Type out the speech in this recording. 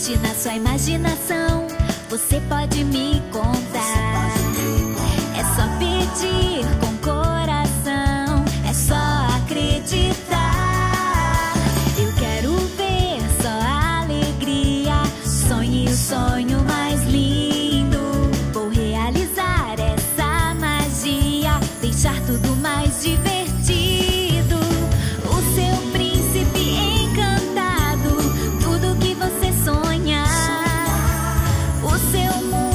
existe na sua imaginação, você pode me contar. É só pedir com coração, é só acreditar. Eu quero ver só alegria, sonhe o sonho mais lindo. Vou realizar essa magia, deixar tudo seu mundo.